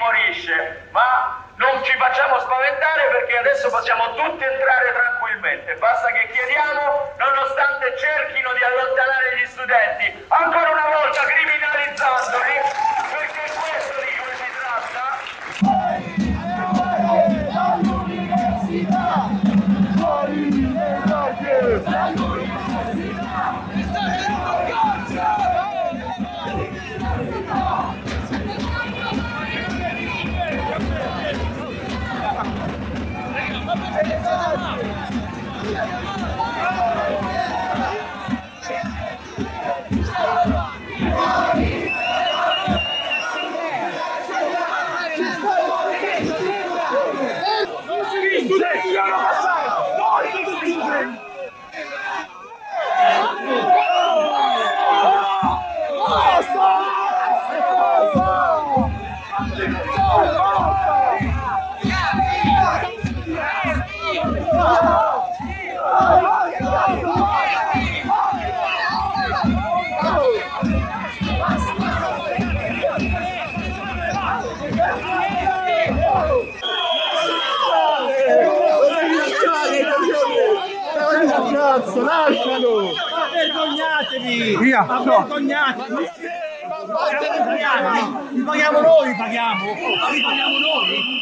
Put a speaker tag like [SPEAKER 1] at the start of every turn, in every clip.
[SPEAKER 1] intimorisce, ma non ci facciamo spaventare perché adesso possiamo tutti entrare tranquillamente. Basta che chiediamo, nonostante cerchino di allontanare gli studenti, ancora una volta criminalizzandoli,
[SPEAKER 2] posto, lascialo!
[SPEAKER 3] Ma vergognatevi!
[SPEAKER 2] Via,
[SPEAKER 3] ma
[SPEAKER 2] no.
[SPEAKER 3] vergognatevi! Li paghiamo noi, paghiamo! Ma li paghiamo noi!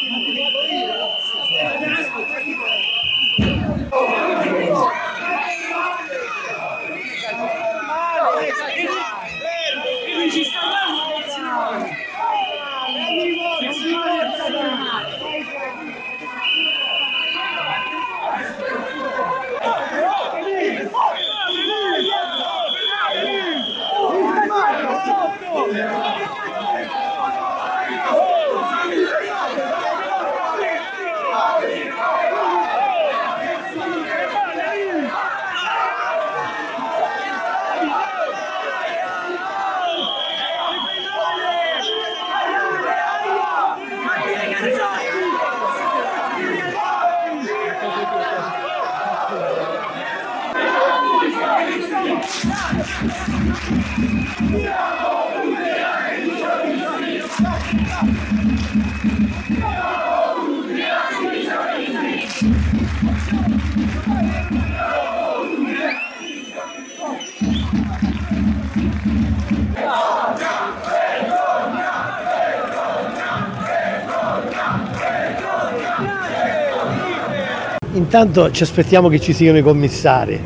[SPEAKER 4] Intanto ci aspettiamo che ci siano i commissari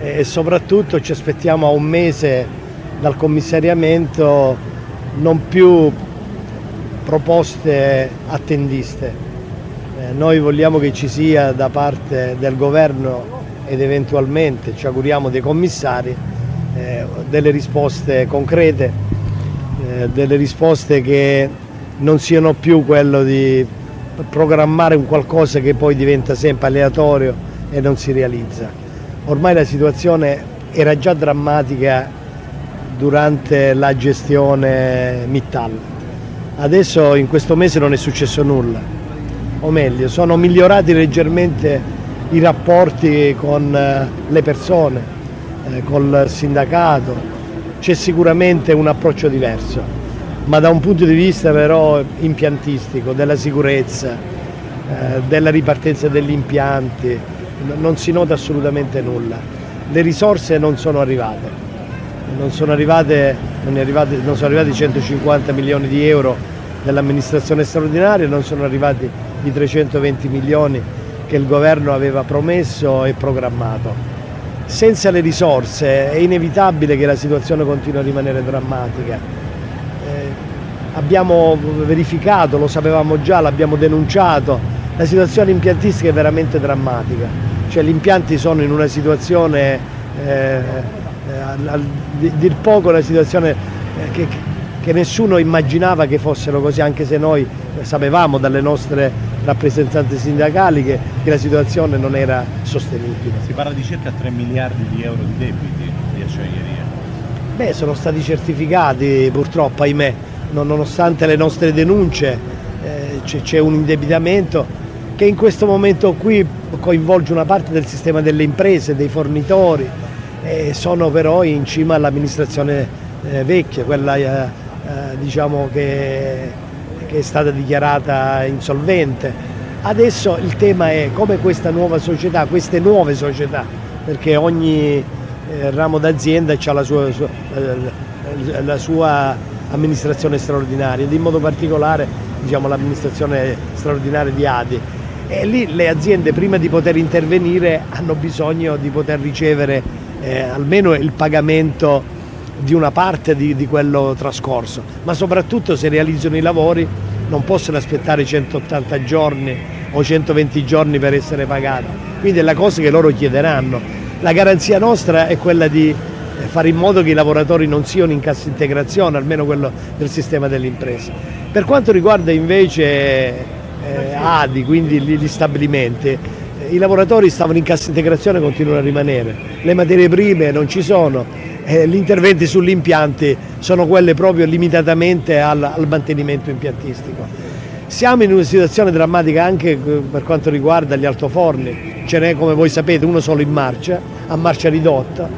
[SPEAKER 4] e soprattutto ci aspettiamo a un mese dal commissariamento non più proposte attendiste. Eh, noi vogliamo che ci sia da parte del governo ed eventualmente ci auguriamo dei commissari eh, delle risposte concrete, eh, delle risposte che non siano più quello di programmare un qualcosa che poi diventa sempre aleatorio e non si realizza. Ormai la situazione era già drammatica durante la gestione Mittal. Adesso in questo mese non è successo nulla, o meglio, sono migliorati leggermente i rapporti con eh, le persone, eh, col sindacato, c'è sicuramente un approccio diverso, ma da un punto di vista però impiantistico, della sicurezza, eh, della ripartenza degli impianti, non si nota assolutamente nulla. Le risorse non sono arrivate, non sono, arrivate, non, arrivate, non sono arrivati 150 milioni di euro dell'amministrazione straordinaria, non sono arrivati i 320 milioni che il governo aveva promesso e programmato. Senza le risorse è inevitabile che la situazione continui a rimanere drammatica. Eh, abbiamo verificato, lo sapevamo già, l'abbiamo denunciato, la situazione impiantistica è veramente drammatica, cioè gli impianti sono in una situazione, eh, a dir poco una situazione che, che nessuno immaginava che fossero così, anche se noi sapevamo dalle nostre rappresentanze sindacali che, che, la situazione non era sostenibile.
[SPEAKER 3] Si parla di circa 3 miliardi di euro di debiti di acciaieria.
[SPEAKER 4] Beh, sono stati certificati purtroppo, ahimè, nonostante le nostre denunce eh, c'è un indebitamento che in questo momento qui coinvolge una parte del sistema delle imprese, dei fornitori, e sono però in cima all'amministrazione eh, vecchia, quella eh, diciamo che che è stata dichiarata insolvente. Adesso il tema è come questa nuova società, queste nuove società, perché ogni eh, ramo d'azienda ha la sua, eh, la sua amministrazione straordinaria ed in modo particolare diciamo, l'amministrazione straordinaria di Adi. E lì le aziende prima di poter intervenire hanno bisogno di poter ricevere eh, almeno il pagamento di una parte di, di quello trascorso, ma soprattutto se realizzano i lavori non possono aspettare 180 giorni o 120 giorni per essere pagati, quindi è la cosa che loro chiederanno. La garanzia nostra è quella di eh, fare in modo che i lavoratori non siano in cassa integrazione, almeno quello del sistema delle imprese. Per quanto riguarda invece eh, ADI, quindi gli stabilimenti, eh, i lavoratori stavano in cassa integrazione e continuano a rimanere, le materie prime non ci sono, eh, gli interventi sugli impianti sono quelle proprio limitatamente al, al, mantenimento impiantistico. Siamo in una situazione drammatica anche eh, per quanto riguarda gli altoforni, ce n'è come voi sapete uno solo in marcia, a marcia ridotta,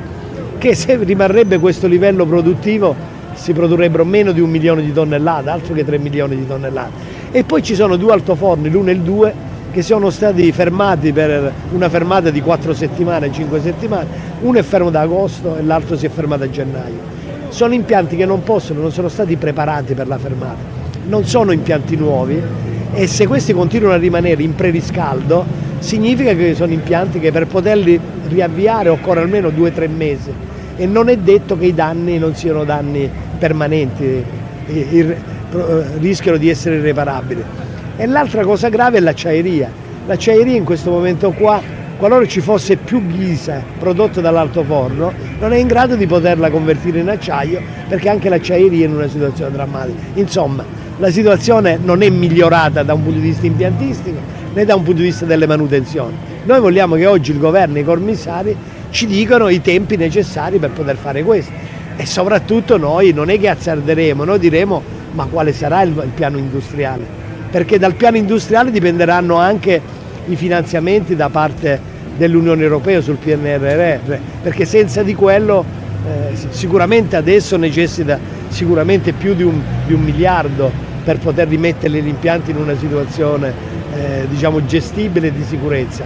[SPEAKER 4] che se rimarrebbe questo livello produttivo si produrrebbero meno di un milione di tonnellate, altro che 3 milioni di tonnellate. E poi ci sono due altoforni, l'uno e il due, che sono stati fermati per una fermata di 4 settimane, 5 settimane, uno è fermo da agosto e l'altro si è fermato a gennaio. Sono impianti che non possono, non sono stati preparati per la fermata, non sono impianti nuovi e se questi continuano a rimanere in preriscaldo significa che sono impianti che per poterli riavviare occorre almeno 2-3 mesi e non è detto che i danni non siano danni permanenti, rischiano di essere irreparabili. E l'altra cosa grave è l'acciaieria. L'acciaieria in questo momento qua, qualora ci fosse più ghisa prodotta dall'altoforno, non è in grado di poterla convertire in acciaio perché anche l'acciaieria è in una situazione drammatica. Insomma, la situazione non è migliorata da un punto di vista impiantistico né da un punto di vista delle manutenzioni. Noi vogliamo che oggi il governo e i commissari ci dicano i tempi necessari per poter fare questo e soprattutto noi non è che azzarderemo, noi diremo ma quale sarà il piano industriale perché dal piano industriale dipenderanno anche i finanziamenti da parte dell'Unione Europea sul PNRR, perché senza di quello eh, sicuramente adesso necessita sicuramente più di un, di un, miliardo per poter rimettere gli impianti in una situazione eh, diciamo gestibile di sicurezza.